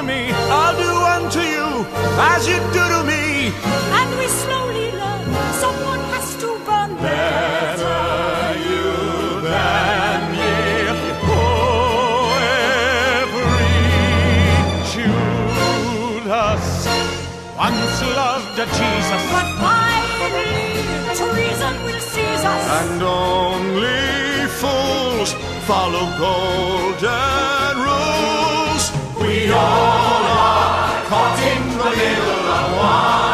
to me, I'll do unto you as you do to me. And we slowly learn someone has to burn Better you than me. Oh, every Judas once loved a Jesus. But finally, treason will seize us. And only fools follow golden caught in the middle of one.